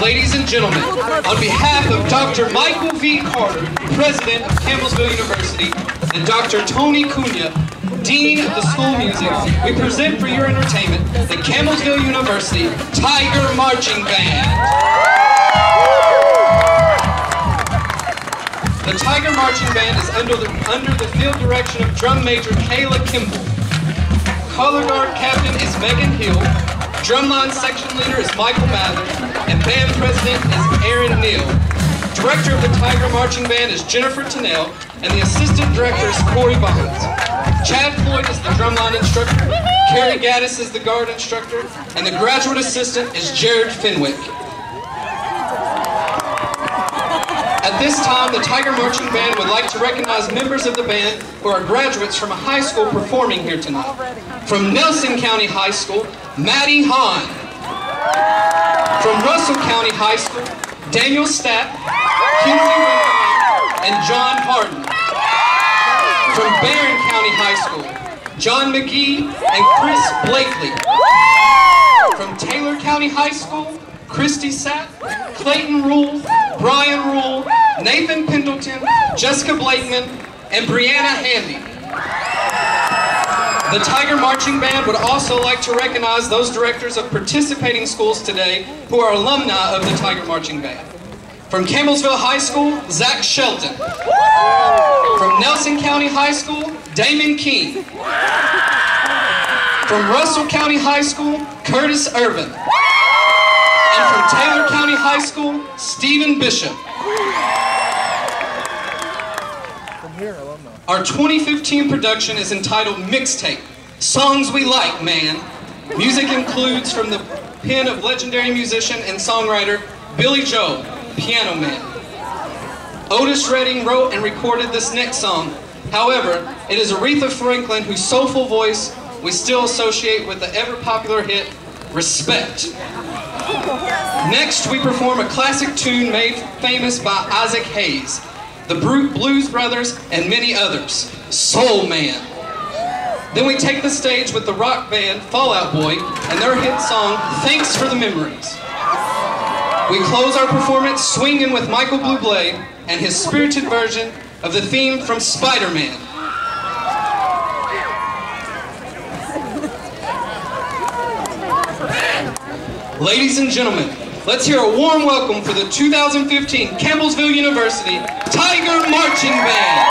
ladies and gentlemen, on behalf of Dr. Michael V. Carter, President of Campbellsville University, and Dr. Tony Cunha, Dean of the School of Music, we present for your entertainment the Campbellsville University Tiger Marching Band. The Tiger Marching Band is under the, under the field direction of Drum Major Kayla Kimball. Color Guard Captain is Megan Hill. Drumline Section Leader is Michael Mather. And Band President is Aaron Neal. Director of the Tiger Marching Band is Jennifer Tennell. And the Assistant Director is Corey Bonds. Chad Floyd is the drumline instructor. Carrie Gaddis is the guard instructor. And the graduate assistant is Jared Fenwick. At this time, the Tiger Marching Band would like to recognize members of the band who are graduates from a high school performing here tonight. From Nelson County High School, Maddie Hahn. From Russell County High School, Daniel Stapp, Kinsey and John Harden. From Barren County High School, John McGee and Chris Blakely. From Taylor County High School, Christy Sapp, Clayton Rule, Brian Rule, Nathan Pendleton, Jessica Blakeman, and Brianna Handy. The Tiger Marching Band would also like to recognize those directors of participating schools today who are alumni of the Tiger Marching Band. From Campbellsville High School, Zach Shelton. From Nelson County High School, Damon King. From Russell County High School, Curtis Irvin. And from Taylor County High School, Stephen Bishop. Our 2015 production is entitled Mixtape, Songs We Like, Man. Music includes from the pen of legendary musician and songwriter Billy Joel, Piano Man. Otis Redding wrote and recorded this next song. However, it is Aretha Franklin whose soulful voice we still associate with the ever-popular hit, Respect. Next, we perform a classic tune made famous by Isaac Hayes, the Brute Blues Brothers, and many others, Soul Man. Then we take the stage with the rock band Fall Out Boy and their hit song, Thanks for the Memories. We close our performance swinging with Michael Bublé and his spirited version of the theme from Spider-Man. Ladies and gentlemen, let's hear a warm welcome for the 2015 Campbellsville University Tiger Marching Band.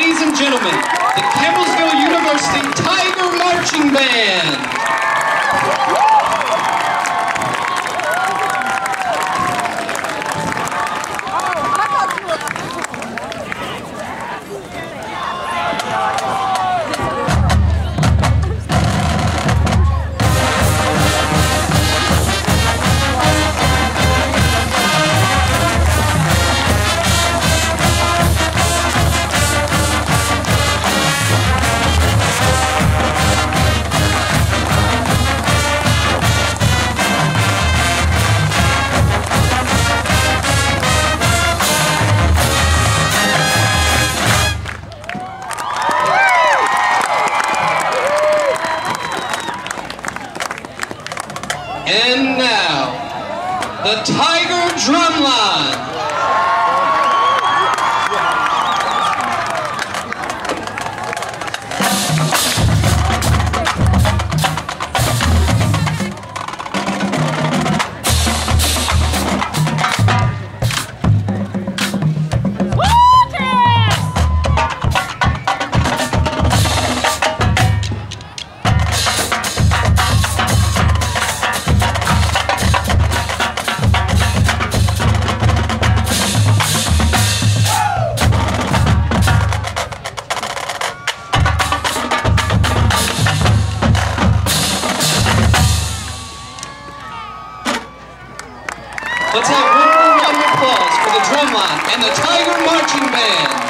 Ladies and gentlemen, the Campbellsville University Tiger Marching Band. The Tiger Drumline. Let's have one more round of applause for the drumline and the Tiger Marching Band.